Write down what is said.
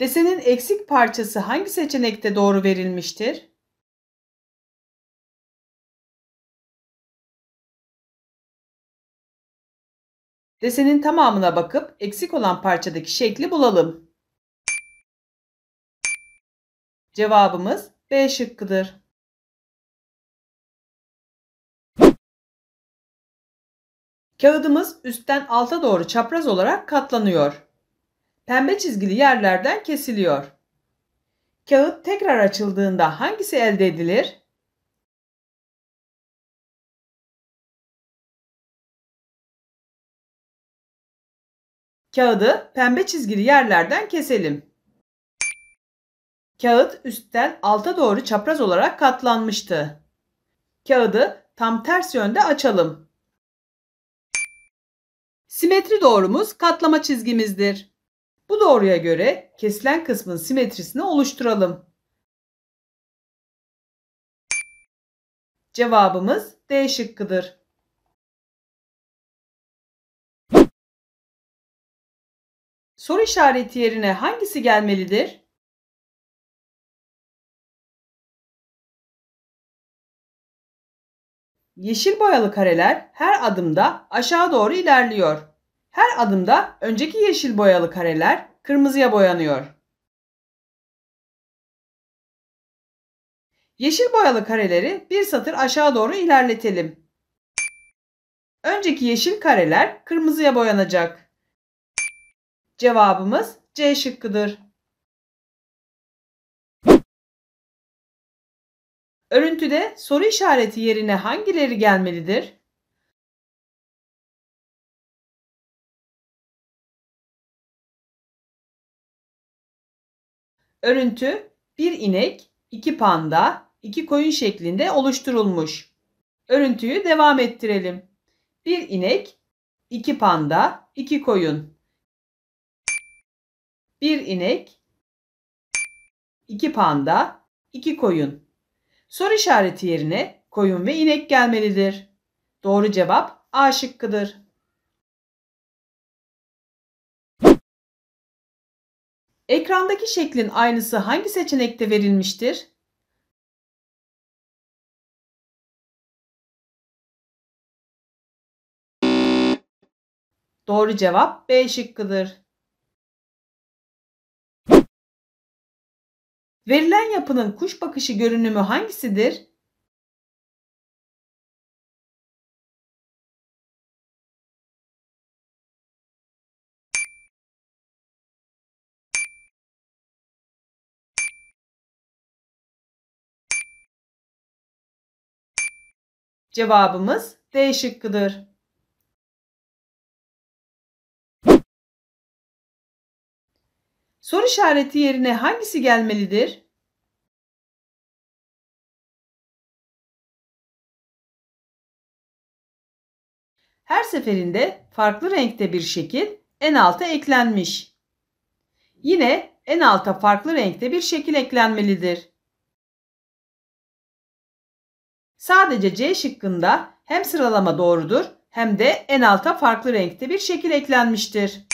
Desenin eksik parçası hangi seçenekte doğru verilmiştir? Desenin tamamına bakıp eksik olan parçadaki şekli bulalım. Cevabımız B şıkkıdır. Kağıdımız üstten alta doğru çapraz olarak katlanıyor. Pembe çizgili yerlerden kesiliyor. Kağıt tekrar açıldığında hangisi elde edilir? Kağıdı pembe çizgili yerlerden keselim. Kağıt üstten alta doğru çapraz olarak katlanmıştı. Kağıdı tam ters yönde açalım. Simetri doğrumuz katlama çizgimizdir. Bu doğruya göre kesilen kısmın simetrisini oluşturalım. Cevabımız D şıkkıdır. Soru işareti yerine hangisi gelmelidir? Yeşil boyalı kareler her adımda aşağı doğru ilerliyor. Her adımda önceki yeşil boyalı kareler kırmızıya boyanıyor. Yeşil boyalı kareleri bir satır aşağı doğru ilerletelim. Önceki yeşil kareler kırmızıya boyanacak. Cevabımız C şıkkıdır. Örüntüde soru işareti yerine hangileri gelmelidir? Örüntü bir inek, iki panda, iki koyun şeklinde oluşturulmuş. Örüntüyü devam ettirelim. Bir inek, iki panda, iki koyun. Bir inek, iki panda, iki koyun. Soru işareti yerine koyun ve inek gelmelidir. Doğru cevap A şıkkıdır. Ekrandaki şeklin aynısı hangi seçenekte verilmiştir? Doğru cevap B şıkkıdır. Verilen yapının kuş bakışı görünümü hangisidir? Cevabımız D şıkkıdır. Soru işareti yerine hangisi gelmelidir? Her seferinde farklı renkte bir şekil en alta eklenmiş. Yine en alta farklı renkte bir şekil eklenmelidir. Sadece C şıkkında hem sıralama doğrudur hem de en alta farklı renkte bir şekil eklenmiştir.